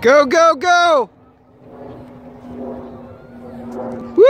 Go, go, go! Woo!